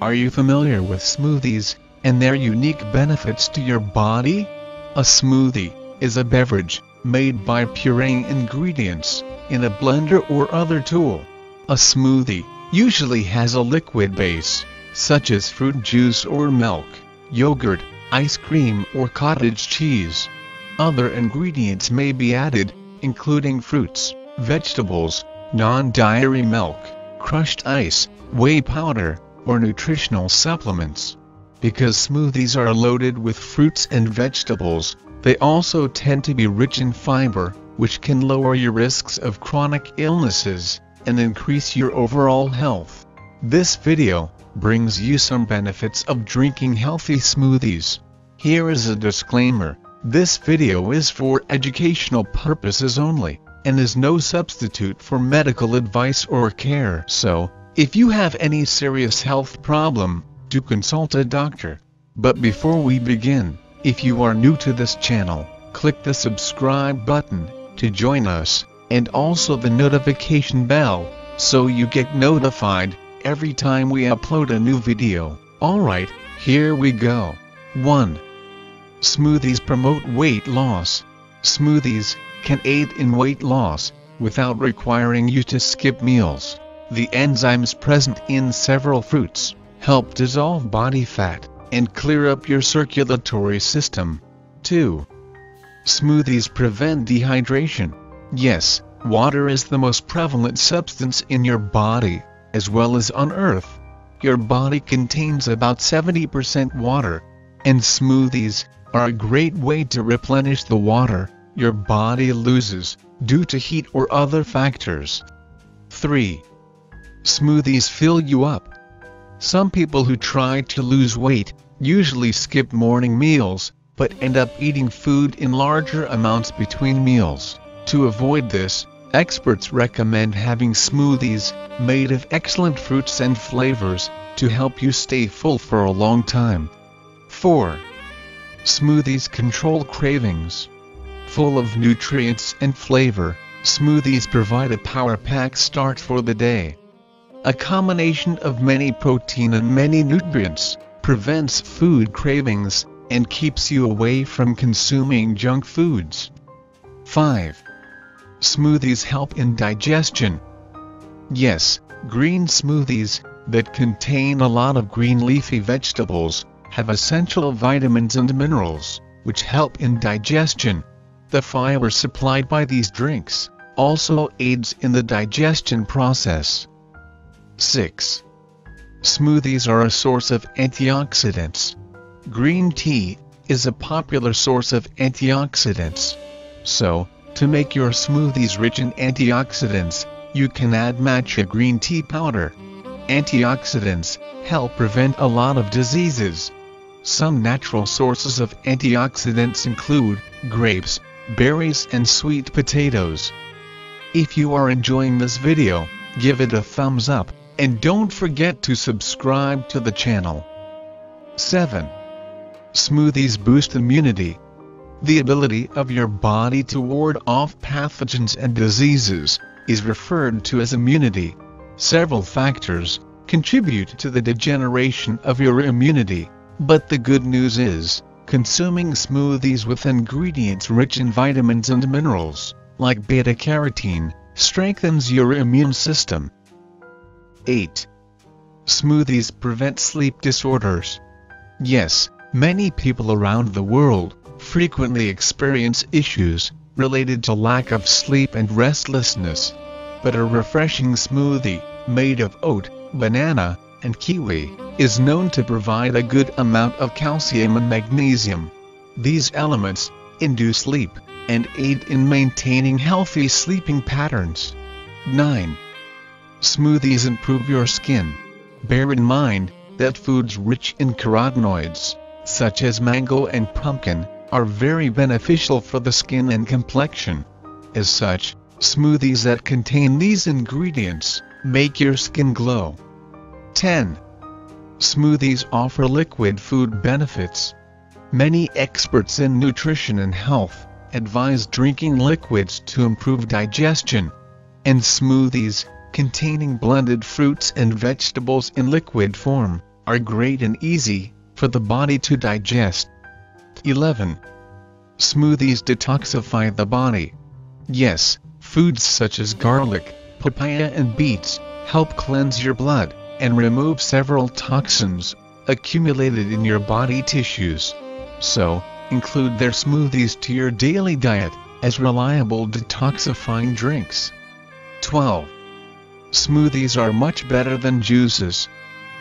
Are you familiar with smoothies and their unique benefits to your body? A smoothie is a beverage made by pureeing ingredients in a blender or other tool. A smoothie usually has a liquid base, such as fruit juice or milk, yogurt, ice cream or cottage cheese. Other ingredients may be added, including fruits, vegetables, non-dairy milk, crushed ice, whey powder, or nutritional supplements. Because smoothies are loaded with fruits and vegetables, they also tend to be rich in fiber, which can lower your risks of chronic illnesses and increase your overall health. This video brings you some benefits of drinking healthy smoothies. Here is a disclaimer. This video is for educational purposes only and is no substitute for medical advice or care. So, if you have any serious health problem, do consult a doctor. But before we begin, if you are new to this channel, click the subscribe button to join us, and also the notification bell, so you get notified every time we upload a new video. Alright, here we go. 1. Smoothies promote weight loss. Smoothies can aid in weight loss without requiring you to skip meals. The enzymes present in several fruits help dissolve body fat and clear up your circulatory system. 2. Smoothies prevent dehydration. Yes, water is the most prevalent substance in your body, as well as on Earth. Your body contains about 70% water, and smoothies are a great way to replenish the water your body loses due to heat or other factors. 3. Smoothies fill you up. Some people who try to lose weight usually skip morning meals, but end up eating food in larger amounts between meals. To avoid this, experts recommend having smoothies made of excellent fruits and flavors to help you stay full for a long time. 4. Smoothies control cravings. Full of nutrients and flavor, smoothies provide a power-packed start for the day. A combination of many protein and many nutrients prevents food cravings and keeps you away from consuming junk foods. 5. Smoothies help in digestion. Yes, green smoothies that contain a lot of green leafy vegetables have essential vitamins and minerals, which help in digestion. The fiber supplied by these drinks also aids in the digestion process. 6. Smoothies are a source of antioxidants. Green tea is a popular source of antioxidants. So, to make your smoothies rich in antioxidants, you can add matcha green tea powder. Antioxidants help prevent a lot of diseases. Some natural sources of antioxidants include grapes, berries and sweet potatoes. If you are enjoying this video, give it a thumbs up, and don't forget to subscribe to the channel. 7. Smoothies boost immunity. The ability of your body to ward off pathogens and diseases is referred to as immunity. Several factors contribute to the degeneration of your immunity, but the good news is, Consuming smoothies with ingredients rich in vitamins and minerals, like beta-carotene, strengthens your immune system. 8. Smoothies prevent sleep disorders. Yes, many people around the world frequently experience issues related to lack of sleep and restlessness. But a refreshing smoothie, made of oat, banana, and kiwi, is known to provide a good amount of calcium and magnesium. These elements induce sleep and aid in maintaining healthy sleeping patterns. 9. Smoothies improve your skin. Bear in mind that foods rich in carotenoids, such as mango and pumpkin, are very beneficial for the skin and complexion. As such, smoothies that contain these ingredients make your skin glow. 10. Smoothies offer liquid food benefits. Many experts in nutrition and health advise drinking liquids to improve digestion. And smoothies, containing blended fruits and vegetables in liquid form, are great and easy for the body to digest. 11. Smoothies detoxify the body. Yes, foods such as garlic, papaya and beets help cleanse your blood and remove several toxins accumulated in your body tissues. So, include their smoothies to your daily diet as reliable detoxifying drinks. 12. Smoothies are much better than juices.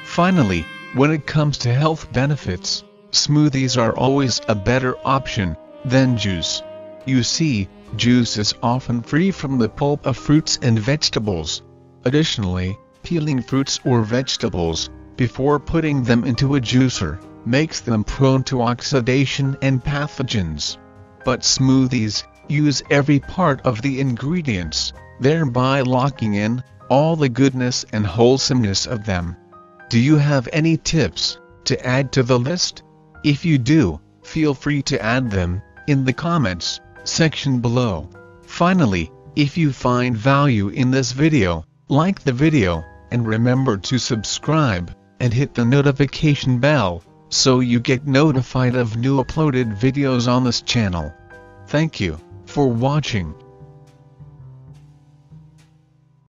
Finally, when it comes to health benefits, smoothies are always a better option than juice. You see, juice is often free from the pulp of fruits and vegetables. Additionally, peeling fruits or vegetables, before putting them into a juicer, makes them prone to oxidation and pathogens. But smoothies use every part of the ingredients, thereby locking in all the goodness and wholesomeness of them. Do you have any tips to add to the list? If you do, feel free to add them in the comments section below. Finally, if you find value in this video, like the video, and remember to subscribe, and hit the notification bell, so you get notified of new uploaded videos on this channel. Thank you for watching.